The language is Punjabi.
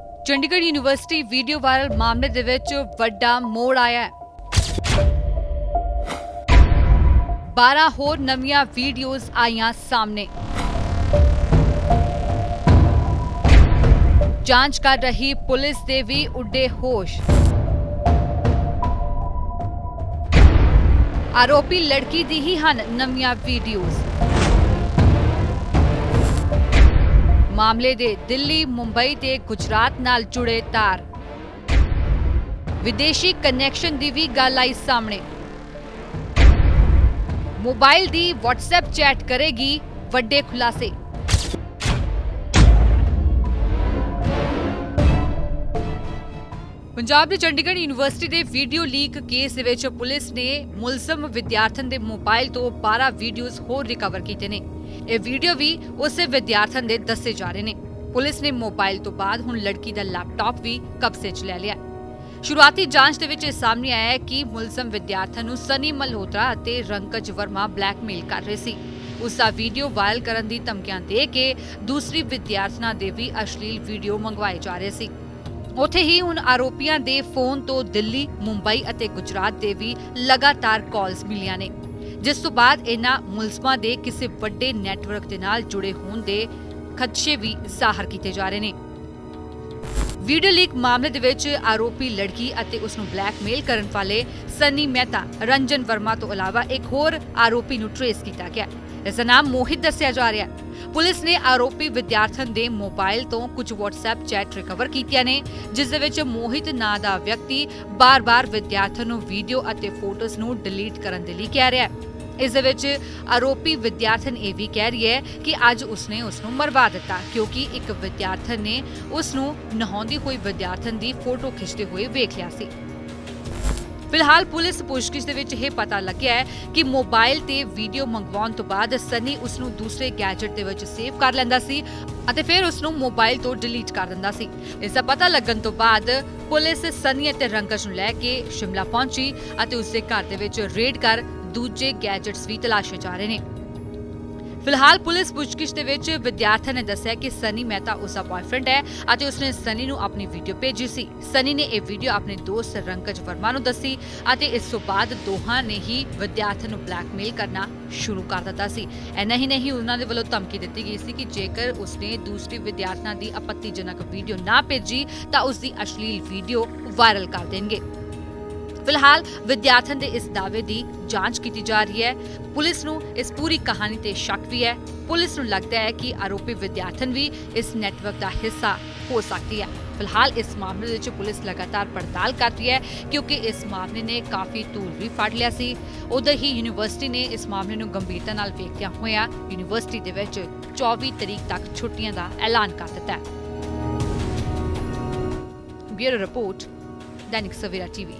ਚੰਡੀਗੜ੍ਹ ਯੂਨੀਵਰਸਿਟੀ ਵੀਡੀਓ ਵਾਇਰਲ ਮਾਮਲੇ ਦੇ ਵਿੱਚ ਵੱਡਾ ਮੋੜ ਆਇਆ ਹੈ। 12 ਹੋਰ ਨਵੀਆਂ ਵੀਡੀਓਜ਼ ਆਈਆਂ ਸਾਹਮਣੇ। ਜਾਂਚ ਕਰ ਰਹੀ ਪੁਲਿਸ ਦੇ ਵੀ ਉੱਡੇ ਹੋਸ਼। ਆਰੋਪੀ ਲੜਕੀ ਦੀ ਹੀ ਹਨ ਨਵੀਆਂ ਵੀਡੀਓਜ਼। ਮਾਮਲੇ ਦੇ ਦਿੱਲੀ, ਮੁੰਬਈ ਤੇ ਗੁਜਰਾਤ ਨਾਲ ਜੁੜੇ ਤਾਰ। ਵਿਦੇਸ਼ੀ ਕਨੈਕਸ਼ਨ ਦੀ ਵੀ ਗੱਲ ਆਈ ਸਾਹਮਣੇ। ਮੋਬਾਈਲ ਦੀ WhatsApp ਚੈਟ ਕਰੇਗੀ ਵੱਡੇ ਖੁਲਾਸੇ। ਪੰਜਾਬ ਦੇ ਚੰਡੀਗੜ੍ਹ ਯੂਨੀਵਰਸਿਟੀ ਦੇ ਵੀਡੀਓ ਲੀਕ ਕੇਸ ਦੇ ਵਿੱਚ ਪੁਲਿਸ ਨੇ ਮੁਲਜ਼ਮ ਵਿਦਿਆਰਥਣ ਦੇ ਮੋਬਾਈਲ ਤੋਂ 12 ਵੀਡੀਓਜ਼ ਹੋਰ ਰਿਕਵਰ ਕੀਤੇ ਨੇ। ਇਹ ਵੀਡੀਓ ਵੀ ਉਸੇ ਵਿਦਿਆਰਥਣ ਦੇ ਦੱਸੇ ਜਾ ਰਹੇ ਨੇ। ਪੁਲਿਸ ਨੇ ਮੋਬਾਈਲ ਤੋਂ ਬਾਅਦ ਹੁਣ ਲੜਕੀ ਦਾ ਲੈਪਟਾਪ ਵੀ ਕਬਜ਼ੇ 'ਚ ਲੈ ਲਿਆ। ਸ਼ੁਰੂਆਤੀ ਜਾਂਚ ਦੇ ਵਿੱਚ ਇਹ ਸਾਹਮਣੇ ਆਇਆ ਹੈ ਕਿ ਮੁਲਜ਼ਮ ਵਿਦਿਆਰਥਣ ਨੂੰ ਸਨੀ ਮਲਹੋਤਰਾ ਅਤੇ ਰੰਕਜ ਵਰਮਾ ਬਲੈਕਮੇਲ ਕਰ ਰਹੇ ਸੀ। ਉਸ ਦਾ ਵੀਡੀਓ ਵਾਇਰਲ ਕਰਨ ਦੀ ਧਮਕੀਆਂ ਦੇ ਕੇ ਦੂਸਰੀ ਵਿਦਿਆਰਥਣਾ ਦੇ ਵੀ ਅਸ਼ਲੀਲ ਵੀਡੀਓ ਮੰਗਵਾਏ ਜਾ ਰਹੇ ਸੀ। ਉਥੇ ਹੀ ਹੁਣ ਆਰੋਪੀਆਂ ਦੇ ਫੋਨ ਤੋਂ ਦਿੱਲੀ, ਮੁੰਬਈ ਅਤੇ ਗੁਜਰਾਤ ਦੇ ਵੀ ਲਗਾਤਾਰ ਕਾਲਸ ਮਿਲੀਆਂ ਨੇ। ਜਿਸ ਤੋਂ ਬਾਅਦ ਇਹਨਾਂ ਮੁਲਜ਼ਮਾਂ ਦੇ ਕਿਸੇ ਵੱਡੇ ਨੈਟਵਰਕ ਦੇ ਨਾਲ ਜੁੜੇ ਹੋਣ ਦੇ ਖਦਸ਼ੇ ਵੀ ਜ਼ਾਹਰ ਕੀਤੇ ਜਾ ਰਹੇ ਨੇ। ਵੀਡੀਓ ਲੀਕ ਮਾਮਲੇ ਦੇ ਵਿੱਚ ਆਰੋਪੀ ਲੜਕੀ ਅਤੇ ਉਸ ਨੂੰ ਬਲੈਕਮੇਲ ਕਰਨ ਵਾਲੇ ਸਨੀ ਮਹਿਤਾ, ਰੰਜਨ ਵਰਮਾ ਤੋਂ ਇਲਾਵਾ ਇੱਕ ਹੋਰ ਆਰੋਪੀ ਨੂੰ ਟ੍ਰੇਸ ਕੀਤਾ ਗਿਆ ਇਸ ਦਾ ਨਾਮ ਮੋਹਿਤ ਦੱਸਿਆ ਜਾ ਰਿਹਾ ਹੈ। ਪੁਲਿਸ ਨੇ ਆਰੋਪੀ ਵਿਦਿਆਰਥਣ ਦੇ ਮੋਬਾਈਲ ਤੋਂ ਕੁਝ WhatsApp ਚੈਟ ਰਿਕਵਰ ਕੀਤੀਆਂ ਨੇ, ਜਿਸ ਦੇ ਵਿੱਚ ਮੋਹਿਤ ਨਾਂ ਦਾ ਵਿਅਕਤੀ ਬਾਰ-ਬਾਰ ਵਿਦਿਆਰਥਣ ਨੂੰ ਵੀਡੀਓ ਅਤੇ ਫੋਟੋਜ਼ ਨੂੰ ਡਿਲੀਟ ਕਰਨ ਦੇ ਲਈ ਕਹਿ ਰਿਹਾ ਹੈ। ਇਸ ਦੇ ਵਿੱਚ ਆਰੋਪੀ ਵਿਦਿਆਰਥਣ ਇਹ ਵੀ ਕਹਿ ਰਹੀ ਹੈ ਕਿ ਅੱਜ ਉਸਨੇ ਉਸ ਨੂੰ ਮਰਵਾ ਦਿੱਤਾ, ਕਿਉਂਕਿ ਇੱਕ ਵਿਦਿਆਰਥਣ ਨੇ ਉਸ ਨੂੰ ਨਹਾਉਂਦੀ ਹੋਈ ਵਿਦਿਆਰਥਣ ਦੀ ਫੋਟੋ ਖਿੱਚਦੇ ਹੋਏ ਵੇਖ ਲਿਆ ਸੀ। ਫਿਲਹਾਲ ਪੁਲਿਸ ਪੁੱਛਗਿੱਛ ਦੇ ਵਿੱਚ ਇਹ ਪਤਾ ਲੱਗਿਆ ਹੈ ਕਿ ਮੋਬਾਈਲ ਤੇ ਵੀਡੀਓ ਮੰਗਵਾਉਣ ਤੋਂ ਬਾਅਦ ਸਨੀ ਉਸ ਨੂੰ ਦੂਸਰੇ ਗੈਜਟ ਦੇ ਵਿੱਚ ਸੇਵ ਕਰ ਲੈਂਦਾ ਸੀ ਅਤੇ ਫਿਰ ਉਸ ਨੂੰ ਮੋਬਾਈਲ ਤੋਂ ਡਿਲੀਟ ਕਰ ਦਿੰਦਾ ਸੀ। ਇਸ ਦਾ ਪਤਾ ਲੱਗਣ ਤੋਂ ਬਾਅਦ ਪੁਲਿਸ ਸਨੀ ਅਤੇ ਰੰਗਜ ਨੂੰ ਲੈ ਕੇ ਸ਼ਿਮਲਾ ਪਹੁੰਚੀ ਅਤੇ ਉਸ ਦੇ ਘਰ ਦੇ ਵਿੱਚ ਰੇਡ ਕਰ ਦੂਜੇ ਗੈਜਟਸ ਵੀ ਤਲਾਸ਼ੇ ਜਾ ਰਹੇ ਨੇ। ਫਿਲਹਾਲ ਪੁਲਿਸ ਪੁੱਛਗਿੱਛ ਦੇ ਵਿੱਚ ਵਿਦਿਆਰਥਣ ਨੇ ਦੱਸਿਆ ਕਿ ਸਨੀ ਮਹਿਤਾ ਉਸ ਦਾ ਬॉयਫ੍ਰੈਂਡ ਹੈ ਅਤੇ ਉਸਨੇ ਸਨੀ ਨੂੰ ਆਪਣੀ ਵੀਡੀਓ ਭੇਜੀ ਸੀ। ਸਨੀ ਨੇ ਇਹ ਵੀਡੀਓ ਆਪਣੇ ਦੋਸਤ ਰੰਕਜ ਵਰਮਾ ਨੂੰ ਦੱਸੀ ਅਤੇ ਇਸ ਤੋਂ ਬਾਅਦ ਦੋਹਾਂ ਨੇ ਹੀ ਵਿਦਿਆਰਥਣ ਨੂੰ ਬਲੈਕਮੇਲ ਕਰਨਾ ਸ਼ੁਰੂ ਕਰ ਦਿੱਤਾ ਸੀ। ਐਨਾ ਹੀ ਨਹੀਂ, ਉਹਨਾਂ ਦੇ ਵੱਲੋਂ ਧਮਕੀ ਦਿੱਤੀ ਗਈ ਸੀ ਕਿ ਜੇਕਰ ਉਸਨੇ ਦੂਸਰੀ ਵਿਦਿਆਰਥਣਾਂ ਦੀ ਆਪੱਤੀਜਨਕ ਵੀਡੀਓ ਨਾ ਭੇਜੀ ਤਾਂ ਉਸ ਦੀ ਅਸ਼ਲੀਲ ਵੀਡੀਓ ਵਾਇਰਲ ਕਰ ਦੇਣਗੇ। ਫਿਲਹਾਲ ਵਿਦਿਆਰਥਣ ਦੇ ਇਸ ਦਾਅਵੇ ਦੀ ਜਾਂਚ ਕੀਤੀ ਜਾ ਰਹੀ ਹੈ। ਪੁਲਿਸ ਨੂੰ ਇਸ ਪੂਰੀ ਕਹਾਣੀ ਤੇ ਸ਼ੱਕ ਵੀ ਹੈ। ਪੁਲਿਸ ਨੂੰ ਲੱਗਦਾ ਹੈ ਕਿ ਆਰੋਪੀ ਵਿਦਿਆਰਥਣ ਵੀ ਇਸ ਨੈਟਵਰਕ ਦਾ ਹਿੱਸਾ ਹੋ ਸਕਦੀ ਹੈ। ਫਿਲਹਾਲ ਇਸ ਮਾਮਲੇ ਵਿੱਚ ਪੁਲਿਸ ਲਗਾਤਾਰ ਪੜਤਾਲ ਕਰ ਰਹੀ ਹੈ ਕਿਉਂਕਿ ਇਸ ਮਾਮਲੇ ਨੇ ਕਾਫੀ ਧੂਲ ਵੀ ਫੜ ਲਿਆ ਸੀ। ਉਧਰ ਹੀ ਯੂਨੀਵਰਸਿਟੀ ਨੇ ਇਸ ਮਾਮਲੇ ਨੂੰ ਗੰਭੀਰਤਾ ਨਾਲ ਵੇਖਦਿਆਂ ਹੋਇਆ। ਯੂਨੀਵਰਸਿਟੀ ਦੇ ਵਿੱਚ 24 ਤਰੀਕ ਤੱਕ ਛੁੱਟੀਆਂ ਦਾ ਐਲਾਨ ਕਰ ਦਿੱਤਾ ਹੈ। Bureau report, Dainik Savera TV.